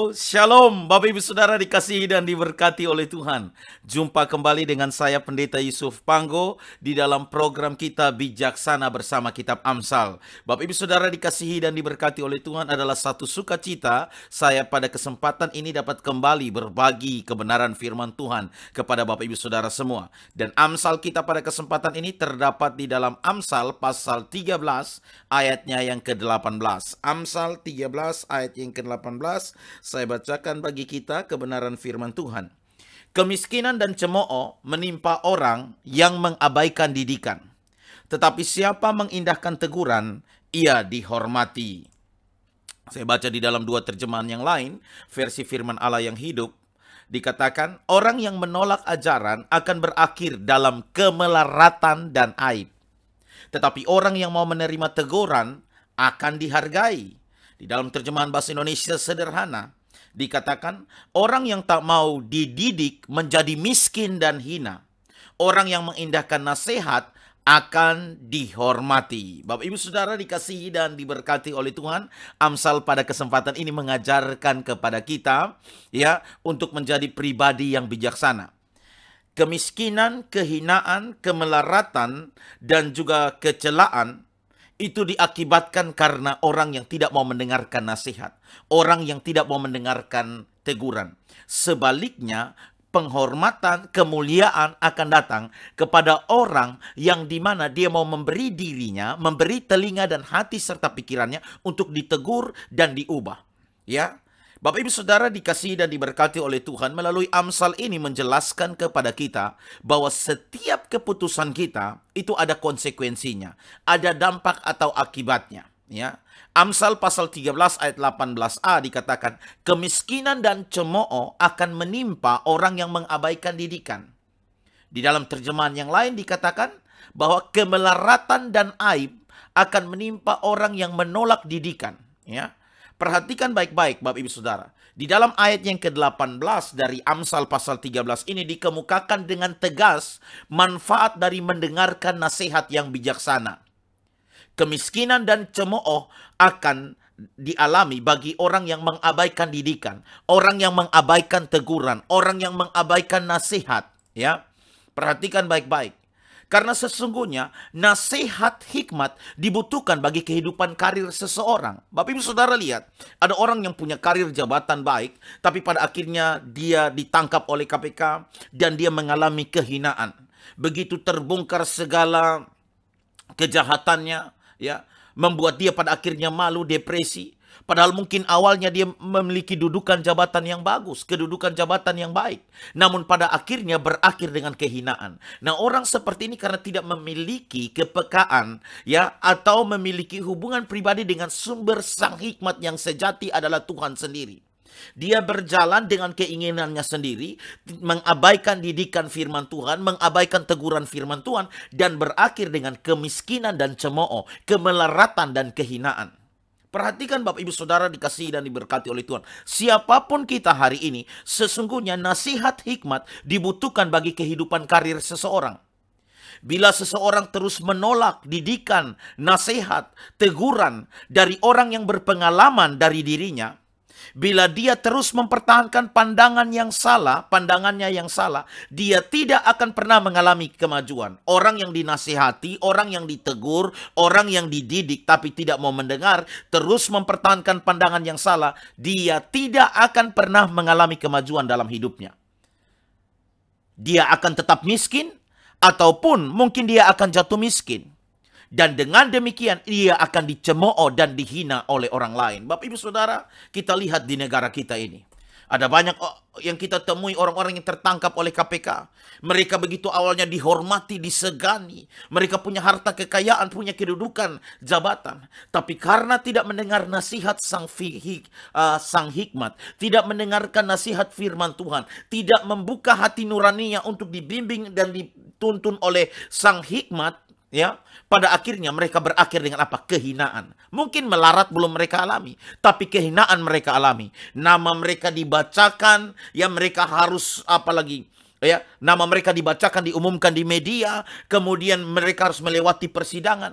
Halo, Shalom Bapak Ibu Saudara dikasihi dan diberkati oleh Tuhan. Jumpa kembali dengan saya Pendeta Yusuf Panggo Di dalam program kita Bijaksana bersama Kitab Amsal. Bapak Ibu Saudara dikasihi dan diberkati oleh Tuhan adalah satu sukacita. Saya pada kesempatan ini dapat kembali berbagi kebenaran firman Tuhan Kepada Bapak Ibu Saudara semua. Dan Amsal kita pada kesempatan ini terdapat di dalam Amsal pasal 13 ayatnya yang ke-18 Amsal 13 ayat yang ke-18 saya bacakan bagi kita kebenaran firman Tuhan. Kemiskinan dan cemooh menimpa orang yang mengabaikan didikan. Tetapi siapa mengindahkan teguran, ia dihormati. Saya baca di dalam dua terjemahan yang lain, versi firman Allah yang hidup, dikatakan orang yang menolak ajaran akan berakhir dalam kemelaratan dan aib. Tetapi orang yang mau menerima teguran akan dihargai. Di dalam terjemahan bahasa Indonesia sederhana, dikatakan orang yang tak mau dididik menjadi miskin dan hina. Orang yang mengindahkan nasihat akan dihormati. Bapak Ibu Saudara dikasihi dan diberkati oleh Tuhan. Amsal pada kesempatan ini mengajarkan kepada kita ya untuk menjadi pribadi yang bijaksana. Kemiskinan, kehinaan, kemelaratan dan juga kecelaan itu diakibatkan karena orang yang tidak mau mendengarkan nasihat, orang yang tidak mau mendengarkan teguran. Sebaliknya, penghormatan, kemuliaan akan datang kepada orang yang di mana dia mau memberi dirinya, memberi telinga dan hati serta pikirannya untuk ditegur dan diubah. Ya, Bapak Ibu Saudara dikasih dan diberkati oleh Tuhan melalui Amsal ini menjelaskan kepada kita bahwa setiap keputusan kita itu ada konsekuensinya, ada dampak atau akibatnya, ya. Amsal pasal 13 ayat 18a dikatakan, kemiskinan dan cemooh akan menimpa orang yang mengabaikan didikan. Di dalam terjemahan yang lain dikatakan bahwa kemelaratan dan aib akan menimpa orang yang menolak didikan, ya. Perhatikan baik-baik Bapak Ibu Saudara. Di dalam ayat yang ke-18 dari Amsal pasal 13 ini dikemukakan dengan tegas manfaat dari mendengarkan nasihat yang bijaksana. Kemiskinan dan cemooh akan dialami bagi orang yang mengabaikan didikan, orang yang mengabaikan teguran, orang yang mengabaikan nasihat, ya. Perhatikan baik-baik. Karena sesungguhnya nasihat hikmat dibutuhkan bagi kehidupan karir seseorang. Bapak Ibu Saudara lihat, ada orang yang punya karir jabatan baik, tapi pada akhirnya dia ditangkap oleh KPK dan dia mengalami kehinaan. Begitu terbongkar segala kejahatannya, ya, membuat dia pada akhirnya malu, depresi. Padahal mungkin awalnya dia memiliki dudukan jabatan yang bagus, kedudukan jabatan yang baik. Namun pada akhirnya berakhir dengan kehinaan. Nah orang seperti ini karena tidak memiliki kepekaan ya atau memiliki hubungan pribadi dengan sumber sang hikmat yang sejati adalah Tuhan sendiri. Dia berjalan dengan keinginannya sendiri, mengabaikan didikan firman Tuhan, mengabaikan teguran firman Tuhan, dan berakhir dengan kemiskinan dan cemooh, kemelaratan dan kehinaan. Perhatikan Bapak Ibu Saudara dikasih dan diberkati oleh Tuhan. Siapa pun kita hari ini, sesungguhnya nasihat hikmat dibutuhkan bagi kehidupan karir seseorang. Bila seseorang terus menolak didikan, nasihat, teguran dari orang yang berpengalaman dari dirinya, Bila dia terus mempertahankan pandangan yang salah, pandangannya yang salah, dia tidak akan pernah mengalami kemajuan. Orang yang dinasihati, orang yang ditegur, orang yang dididik tapi tidak mau mendengar, terus mempertahankan pandangan yang salah, dia tidak akan pernah mengalami kemajuan dalam hidupnya. Dia akan tetap miskin ataupun mungkin dia akan jatuh miskin. Dan dengan demikian ia akan dicemooh dan dihina oleh orang lain. Bapak ibu saudara, kita lihat di negara kita ini. Ada banyak yang kita temui orang-orang yang tertangkap oleh KPK. Mereka begitu awalnya dihormati, disegani. Mereka punya harta kekayaan, punya kedudukan, jabatan. Tapi karena tidak mendengar nasihat sang, uh, sang hikmat, tidak mendengarkan nasihat firman Tuhan, tidak membuka hati nuraninya untuk dibimbing dan dituntun oleh sang hikmat, ya pada akhirnya mereka berakhir dengan apa? Kehinaan. Mungkin melarat belum mereka alami tapi kehinaan mereka alami. Nama mereka dibacakan ya mereka harus apalagi ya nama mereka dibacakan diumumkan di media kemudian mereka harus melewati persidangan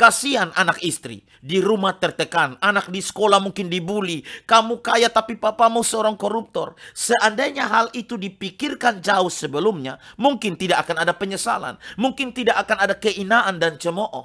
Kasihan anak istri di rumah tertekan, anak di sekolah mungkin dibully, kamu kaya tapi papamu seorang koruptor. Seandainya hal itu dipikirkan jauh sebelumnya, mungkin tidak akan ada penyesalan, mungkin tidak akan ada keinaan dan cemooh.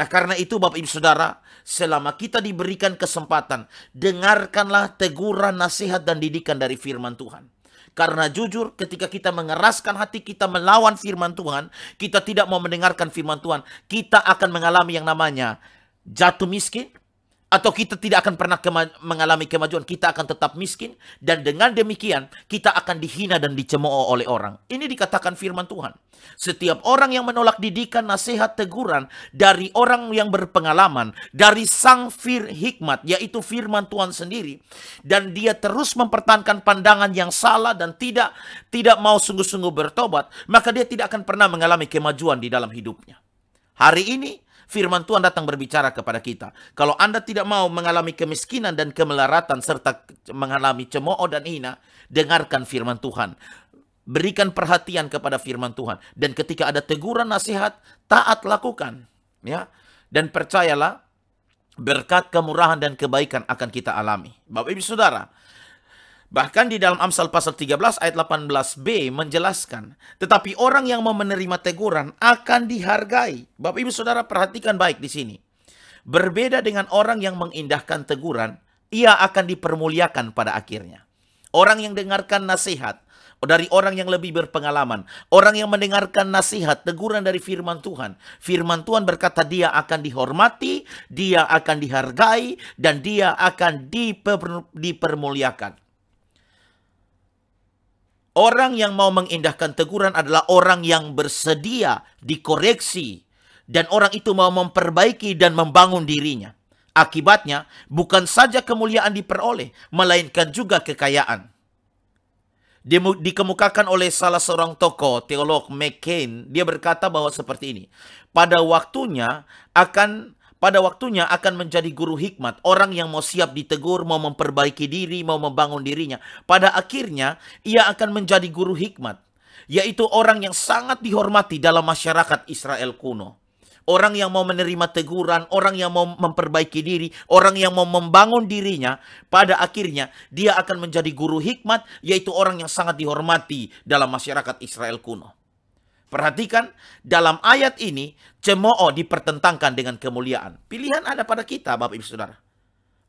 Nah karena itu Bapak Ibu Saudara, selama kita diberikan kesempatan, dengarkanlah teguran, nasihat, dan didikan dari firman Tuhan. Karena jujur ketika kita mengeraskan hati kita melawan firman Tuhan, kita tidak mau mendengarkan firman Tuhan, kita akan mengalami yang namanya jatuh miskin, atau kita tidak akan pernah kema mengalami kemajuan, kita akan tetap miskin dan dengan demikian kita akan dihina dan dicemooh oleh orang. Ini dikatakan firman Tuhan. Setiap orang yang menolak didikan, nasihat, teguran dari orang yang berpengalaman, dari sang fir hikmat, yaitu firman Tuhan sendiri, dan dia terus mempertahankan pandangan yang salah dan tidak tidak mau sungguh-sungguh bertobat, maka dia tidak akan pernah mengalami kemajuan di dalam hidupnya. Hari ini firman Tuhan datang berbicara kepada kita. Kalau Anda tidak mau mengalami kemiskinan dan kemelaratan serta mengalami cemooh dan hina, dengarkan firman Tuhan. Berikan perhatian kepada firman Tuhan dan ketika ada teguran nasihat, taat lakukan, ya. Dan percayalah berkat kemurahan dan kebaikan akan kita alami. Bapak Ibu Saudara, Bahkan di dalam Amsal pasal 13 ayat 18b menjelaskan, tetapi orang yang mau menerima teguran akan dihargai. Bapak Ibu Saudara perhatikan baik di sini. Berbeda dengan orang yang mengindahkan teguran, ia akan dipermuliakan pada akhirnya. Orang yang dengarkan nasihat dari orang yang lebih berpengalaman, orang yang mendengarkan nasihat, teguran dari firman Tuhan. Firman Tuhan berkata dia akan dihormati, dia akan dihargai, dan dia akan diper, dipermuliakan. Orang yang mau mengindahkan teguran adalah orang yang bersedia dikoreksi dan orang itu mau memperbaiki dan membangun dirinya. Akibatnya bukan saja kemuliaan diperoleh, melainkan juga kekayaan. Dikemukakan oleh salah seorang tokoh, teolog McCain, dia berkata bahwa seperti ini. Pada waktunya akan pada waktunya akan menjadi guru hikmat. Orang yang mau siap ditegur, mau memperbaiki diri, mau membangun dirinya. Pada akhirnya, ia akan menjadi guru hikmat. Yaitu orang yang sangat dihormati dalam masyarakat Israel kuno. Orang yang mau menerima teguran, orang yang mau memperbaiki diri, orang yang mau membangun dirinya, pada akhirnya dia akan menjadi guru hikmat, yaitu orang yang sangat dihormati dalam masyarakat Israel kuno. Perhatikan, dalam ayat ini, cemooh dipertentangkan dengan kemuliaan. Pilihan ada pada kita, Bapak Ibu Saudara.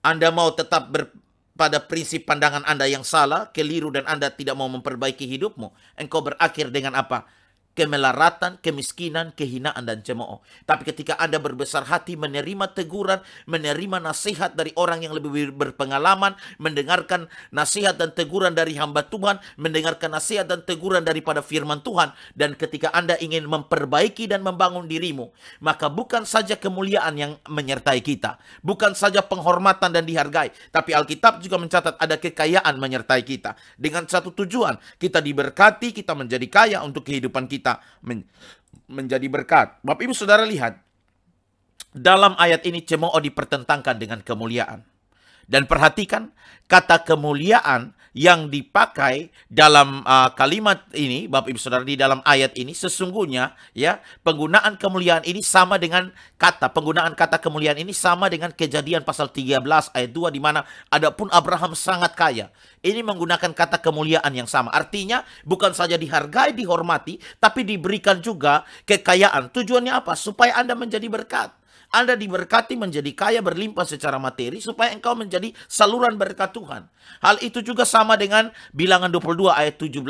Anda mau tetap ber, pada prinsip pandangan Anda yang salah, keliru, dan Anda tidak mau memperbaiki hidupmu. Engkau berakhir dengan apa? Kemelaratan, kemiskinan, kehinaan, dan cemooh. Tapi ketika Anda berbesar hati menerima teguran, menerima nasihat dari orang yang lebih berpengalaman, mendengarkan nasihat dan teguran dari hamba Tuhan, mendengarkan nasihat dan teguran daripada firman Tuhan, dan ketika Anda ingin memperbaiki dan membangun dirimu, maka bukan saja kemuliaan yang menyertai kita, bukan saja penghormatan dan dihargai, tapi Alkitab juga mencatat ada kekayaan menyertai kita. Dengan satu tujuan, kita diberkati, kita menjadi kaya untuk kehidupan kita kita men menjadi berkat. Bapak Ibu Saudara lihat, dalam ayat ini cemooh dipertentangkan dengan kemuliaan. Dan perhatikan kata kemuliaan yang dipakai dalam uh, kalimat ini, Bapak Ibu Saudara di dalam ayat ini sesungguhnya ya, penggunaan kemuliaan ini sama dengan kata penggunaan kata kemuliaan ini sama dengan Kejadian pasal 13 ayat 2 di mana adapun Abraham sangat kaya. Ini menggunakan kata kemuliaan yang sama. Artinya bukan saja dihargai, dihormati, tapi diberikan juga kekayaan. Tujuannya apa? Supaya Anda menjadi berkat. Anda diberkati menjadi kaya berlimpah secara materi supaya engkau menjadi saluran berkat Tuhan. Hal itu juga sama dengan bilangan 22 ayat 17.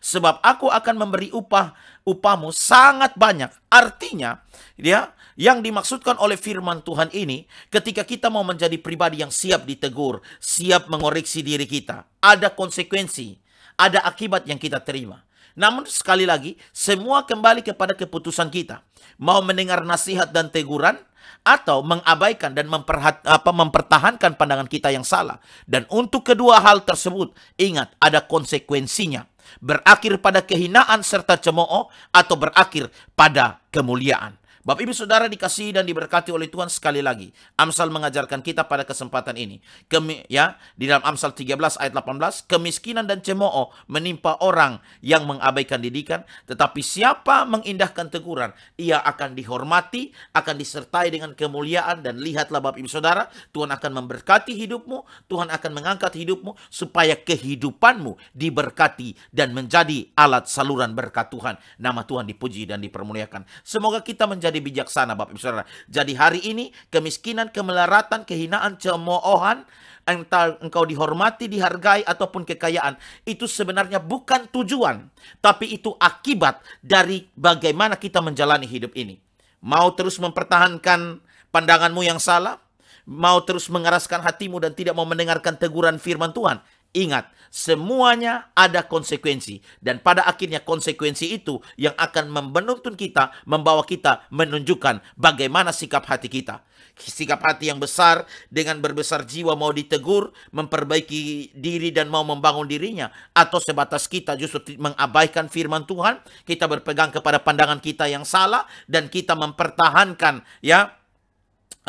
Sebab aku akan memberi upah upahmu sangat banyak. Artinya, ya, yang dimaksudkan oleh firman Tuhan ini ketika kita mau menjadi pribadi yang siap ditegur, siap mengoreksi diri kita, ada konsekuensi, ada akibat yang kita terima. Namun sekali lagi, semua kembali kepada keputusan kita. Mau mendengar nasihat dan teguran atau mengabaikan dan apa, mempertahankan pandangan kita yang salah. Dan untuk kedua hal tersebut, ingat ada konsekuensinya. Berakhir pada kehinaan serta cemooh atau berakhir pada kemuliaan. Bapak Ibu Saudara dikasihi dan diberkati oleh Tuhan sekali lagi. Amsal mengajarkan kita pada kesempatan ini. Kemi, ya, di dalam Amsal 13 ayat 18, kemiskinan dan cemooh menimpa orang yang mengabaikan didikan, tetapi siapa mengindahkan teguran, ia akan dihormati, akan disertai dengan kemuliaan dan lihatlah Bapak Ibu Saudara, Tuhan akan memberkati hidupmu, Tuhan akan mengangkat hidupmu supaya kehidupanmu diberkati dan menjadi alat saluran berkat Tuhan. Nama Tuhan dipuji dan dipermuliakan. Semoga kita menjadi menjadi bijaksana Bapak Ibu Saudara. Jadi hari ini kemiskinan, kemelaratan, kehinaan, cemoohan, entah engkau dihormati, dihargai ataupun kekayaan itu sebenarnya bukan tujuan, tapi itu akibat dari bagaimana kita menjalani hidup ini. Mau terus mempertahankan pandanganmu yang salah, mau terus mengeraskan hatimu dan tidak mau mendengarkan teguran firman Tuhan, Ingat, semuanya ada konsekuensi. Dan pada akhirnya konsekuensi itu yang akan menuntun kita, membawa kita menunjukkan bagaimana sikap hati kita. Sikap hati yang besar dengan berbesar jiwa mau ditegur, memperbaiki diri dan mau membangun dirinya. Atau sebatas kita justru mengabaikan firman Tuhan, kita berpegang kepada pandangan kita yang salah dan kita mempertahankan ya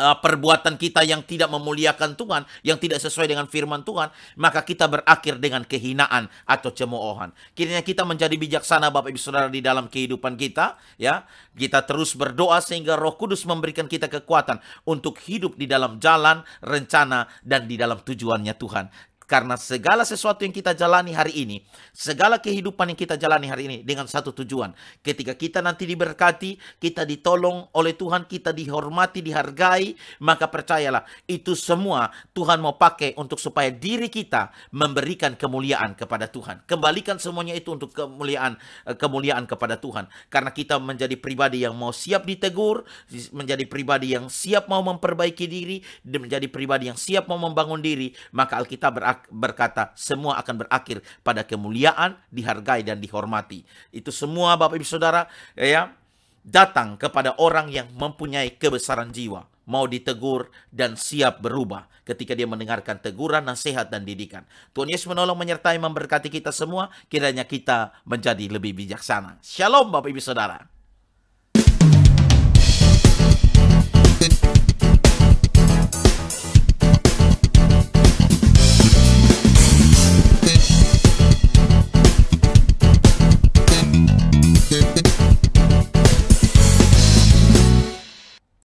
uh, perbuatan kita yang tidak memuliakan Tuhan, yang tidak sesuai dengan firman Tuhan, maka kita berakhir dengan kehinaan atau cemoohan. Kiranya kita menjadi bijaksana Bapak Ibu Saudara di dalam kehidupan kita, ya. Kita terus berdoa sehingga Roh Kudus memberikan kita kekuatan untuk hidup di dalam jalan, rencana dan di dalam tujuannya Tuhan. Karena segala sesuatu yang kita jalani hari ini, segala kehidupan yang kita jalani hari ini dengan satu tujuan. Ketika kita nanti diberkati, kita ditolong oleh Tuhan, kita dihormati, dihargai, maka percayalah itu semua Tuhan mau pakai untuk supaya diri kita memberikan kemuliaan kepada Tuhan. Kembalikan semuanya itu untuk kemuliaan eh, kemuliaan kepada Tuhan. Karena kita menjadi pribadi yang mau siap ditegur, menjadi pribadi yang siap mau memperbaiki diri, dan menjadi pribadi yang siap mau membangun diri, maka Alkitab berakhir berkata semua akan berakhir pada kemuliaan, dihargai dan dihormati. Itu semua Bapak Ibu Saudara ya datang kepada orang yang mempunyai kebesaran jiwa, mau ditegur dan siap berubah ketika dia mendengarkan teguran, nasihat dan didikan. Tuhan Yesus menolong menyertai memberkati kita semua, kiranya kita menjadi lebih bijaksana. Shalom Bapak Ibu Saudara.